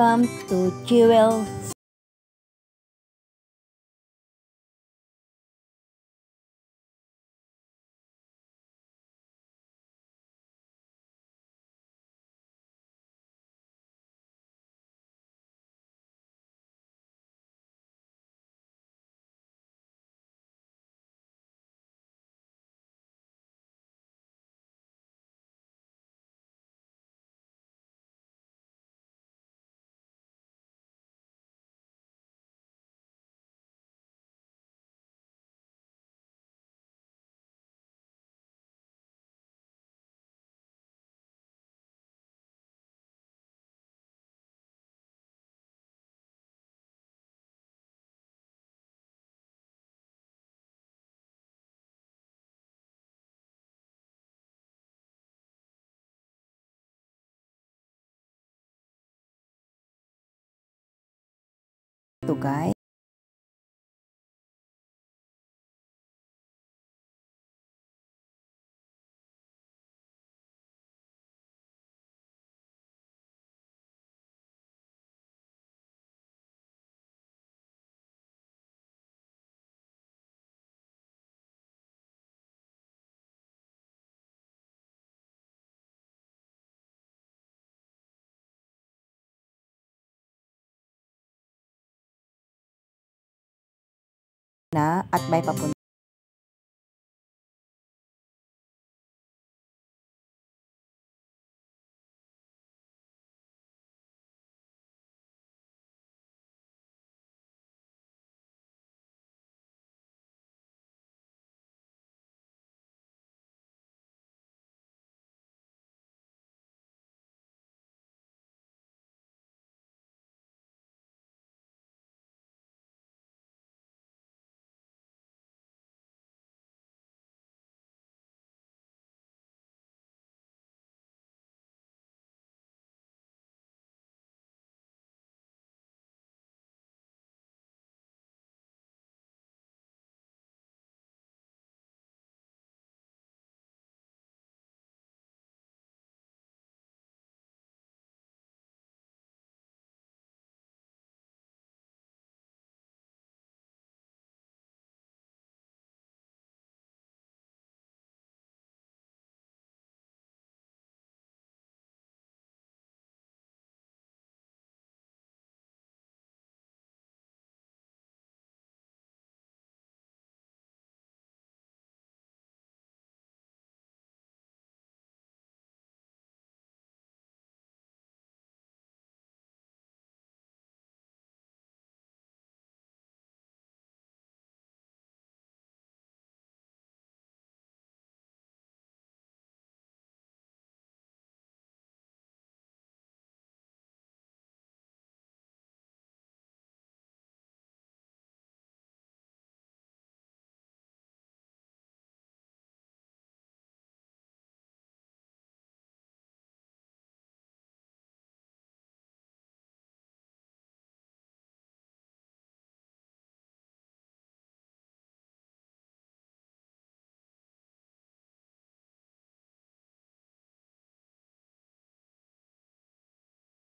Welcome to Jewel to. Na at may papunta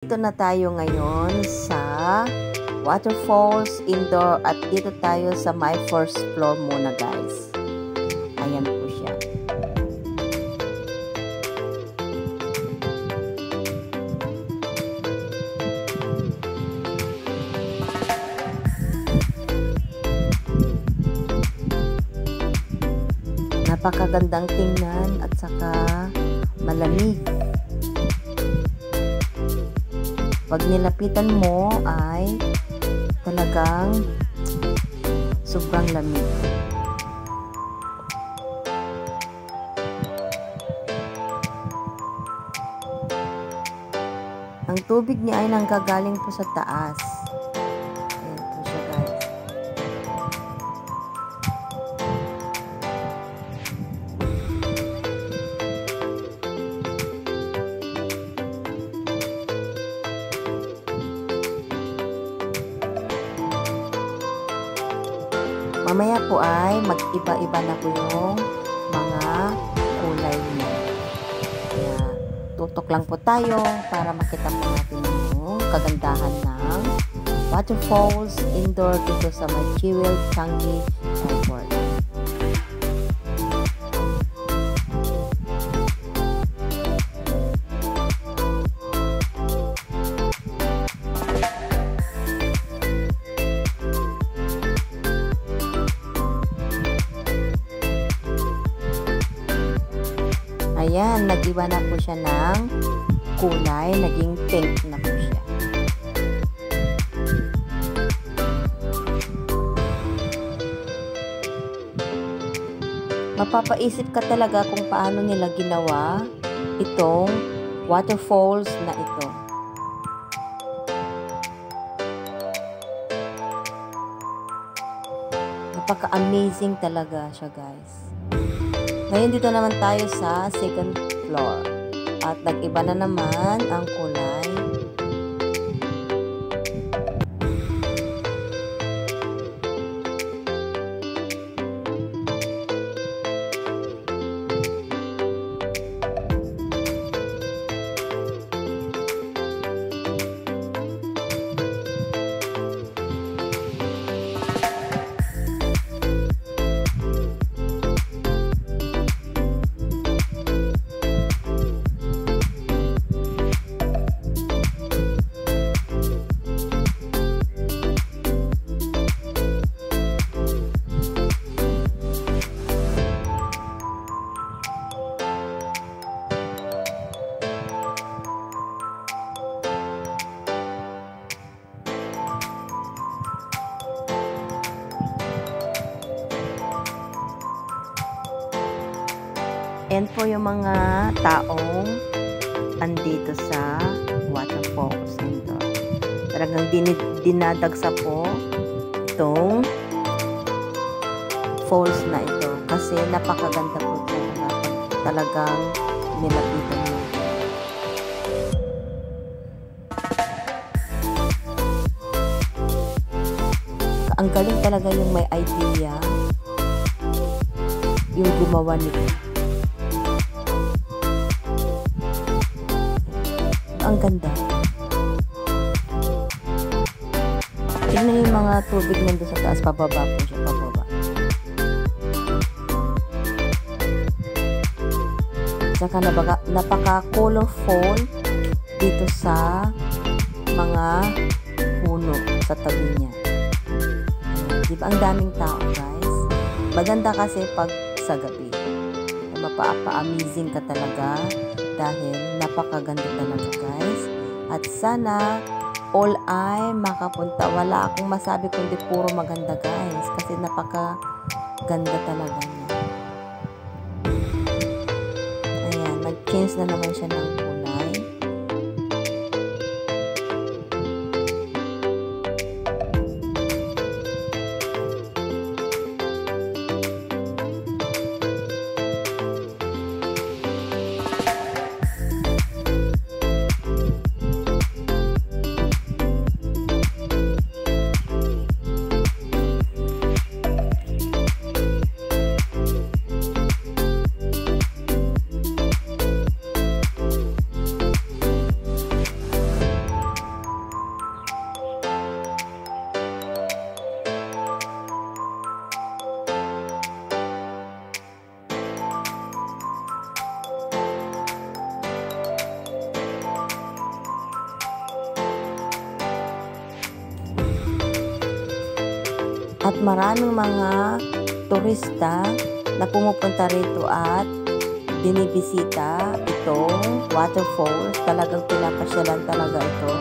Dito na tayo ngayon sa waterfalls indoor at dito tayo sa my first floor muna guys. Ayan po siya. Napakagandang tingnan at saka malamig. Pag nilapitan mo ay talagang sobrang lamig. Ang tubig niya ay nanggagaling po sa taas. Mamaya po ay mag-iba-iba na po yung mga kulay niya. Kaya tutok lang po tayo para makita po natin yung kagandahan ng waterfalls indoor dito sa may Jewel Changi Ayan, nag-iba na po siya ng kulay, naging pink na po siya. Mapapaisip ka talaga kung paano nila ginawa itong waterfalls na ito. Napaka-amazing talaga siya guys. Ngayon dito naman tayo sa second floor. At nag-iba na naman ang kulay. Dinadagsa po itong falls na ito. Kasi napakaganda po talaga. Talagang nilapitan mo. Ang galing talaga yung may idea yung gumawa nito. ang ganda. Mga tubig nando sa taas, pababa po siya, pababa. Saka napaka, napaka-colorful dito sa mga puno sa tabi niya. Di ba ang daming tao, guys? Maganda kasi pag sa gabi. Mapa-amazing ka talaga dahil napakaganda talaga guys. At sana all ay makapunta. Wala akong masabi kundi puro maganda guys kasi napakaganda talaga niya. Ayan, nag-change na naman siya ng At maraming mga turista na pumupunta rito at dinibisita itong waterfalls. Talagang pinapasyalan talaga ito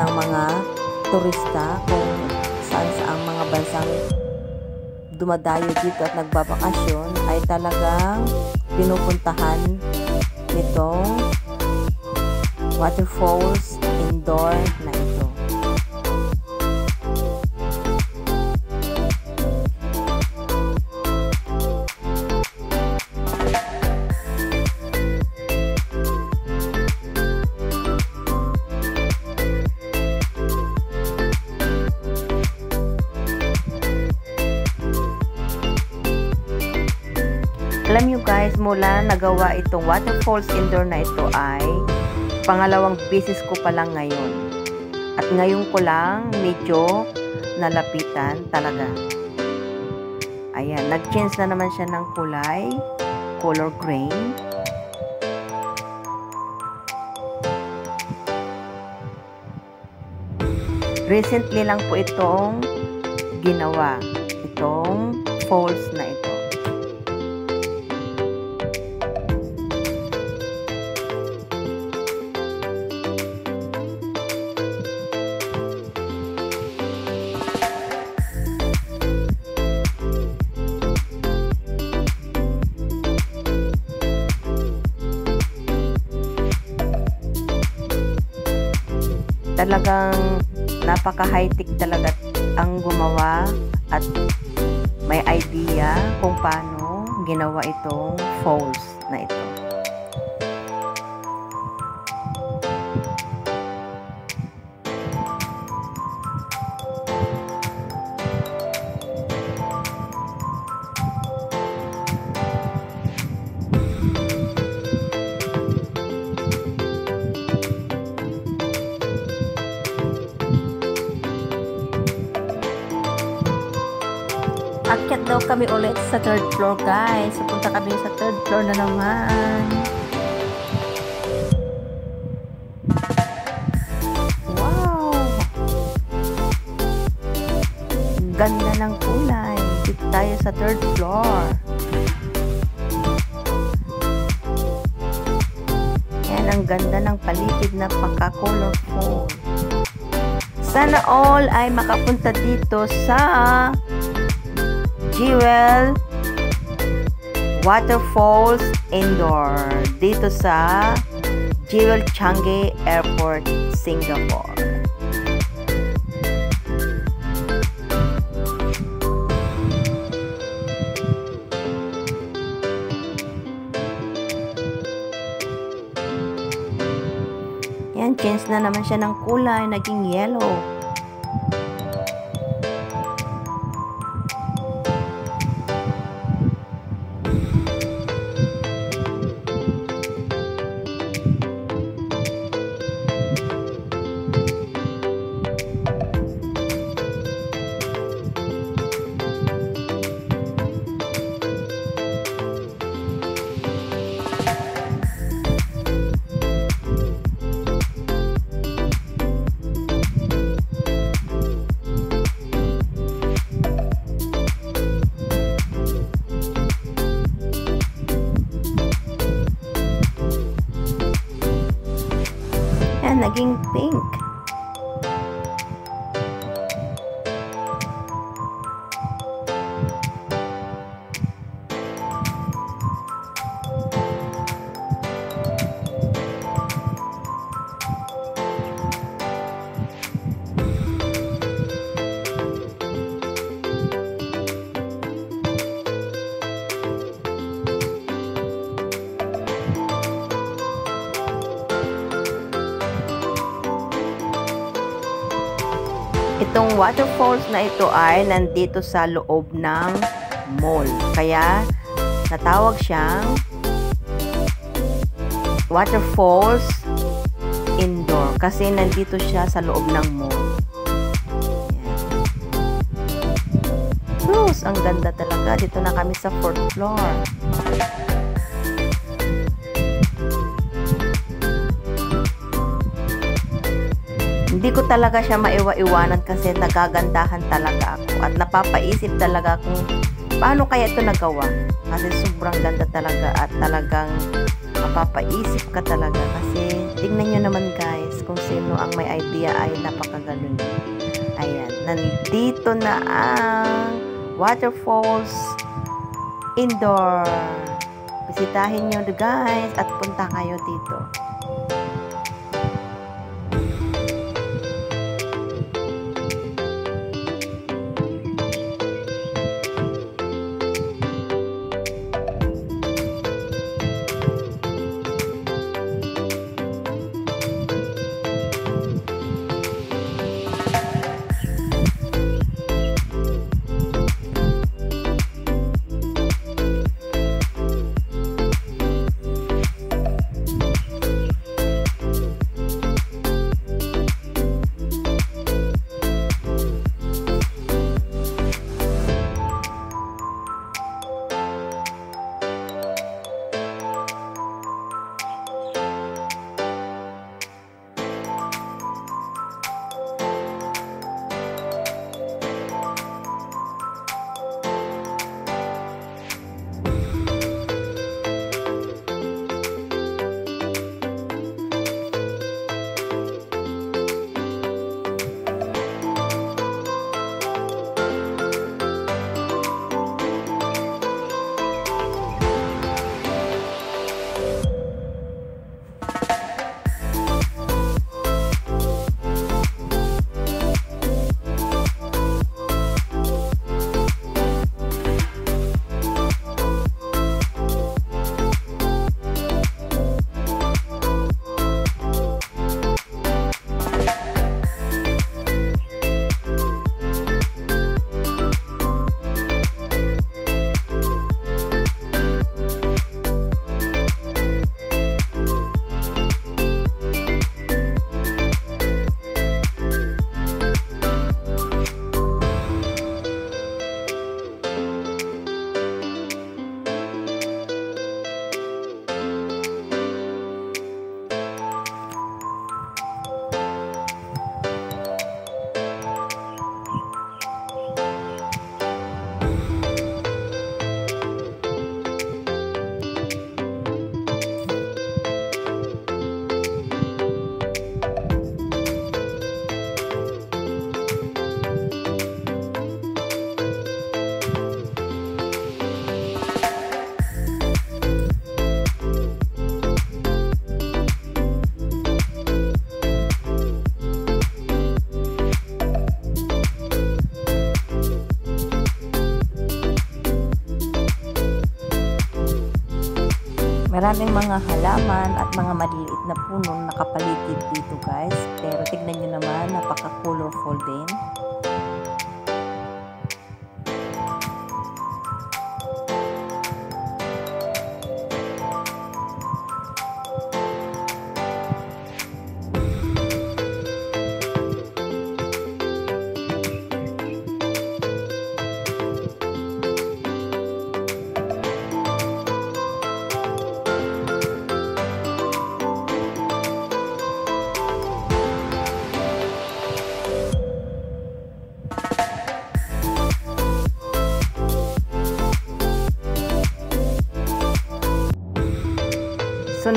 ng mga turista kung saan sa ang mga bansang dumadayo dito at nagbabakasyon ay talagang pinupuntahan nitong waterfalls indoor na ito. Nyo guys, mula nagawa itong waterfalls indoor na ito ay pangalawang beses ko pa lang ngayon. At ngayon ko lang medyo nalapitan talaga. Ayan, nag-change na naman siya ng kulay, color grain. Recently lang po itong ginawa, itong falls na ito. Talagang napaka high-tech talaga ang gumawa at may idea kung paano ginawa itong falls na ito. Third floor guys. Pupunta kami sa third floor na naman. Wow! Ganda ng kulay. Dito tayo sa third floor. Yan ang ganda ng paligid na pagka-colorful. Sana all ay makapunta dito sa Jewel Waterfalls Indoor dito sa Jewel Changi Airport, Singapore. Yan, change na naman siya ng kulay, naging yellow. Yan, naging pink. Itong waterfalls na ito ay nandito sa loob ng mall. Kaya natawag siyang waterfalls indoor kasi nandito siya sa loob ng mall. Sus, ang ganda talaga. Dito na kami sa fourth floor. Hindi ko talaga siya maiwa-iwanan kasi nagagandahan talaga ako at napapaisip talaga kung paano kaya ito nagawa. Kasi sobrang ganda talaga at talagang mapapaisip ka talaga kasi tingnan nyo naman guys kung sino ang may idea ay napakagaling. Ayan, nandito na ang waterfalls indoor. Bisitahin nyo guys at punta kayo dito. Maraming mga halaman at mga maliliit na puno nakapaligid dito guys. Pero tignan nyo naman, napaka-colorful din.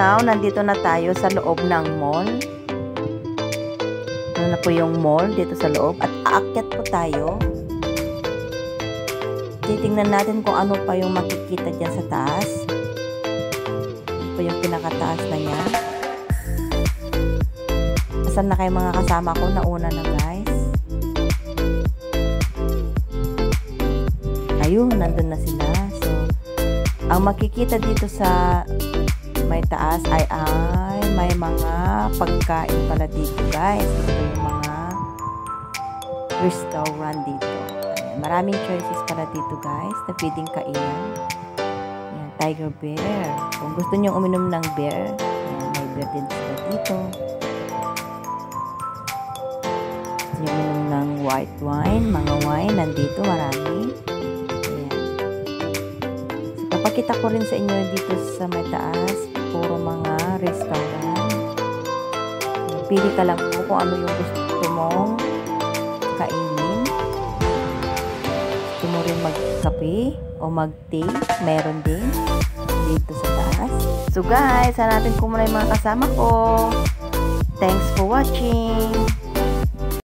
Now, nandito na tayo sa loob ng mall. Ano na po yung mall dito sa loob at aakyat po tayo. Titingnan natin kung ano pa yung makikita dyan sa taas. Ito po yung pinakataas na niya. Asan na kayo mga kasama ko? Nauna na guys. Ayun, nandun na sila. So, ang makikita dito sa may taas ay ay may mga pagkain pala dito guys. Ito yung mga restaurant dito. Ayan, maraming choices pala dito guys na pwedeng kainan. Ayan, tiger beer. Kung gusto niyo uminom ng beer, ayan, may beer din sila dito. Gusto uminom ng white wine, mga wine, nandito marami. Ayan. So, papakita ko rin sa inyo dito sa may taas puro mga restaurant. Pili ka lang po kung ano yung gusto mong kainin. Gusto mo rin magkape o mag-tea. Meron din dito sa taas. So guys, hanapin ko muna yung mga kasama ko. Thanks for watching.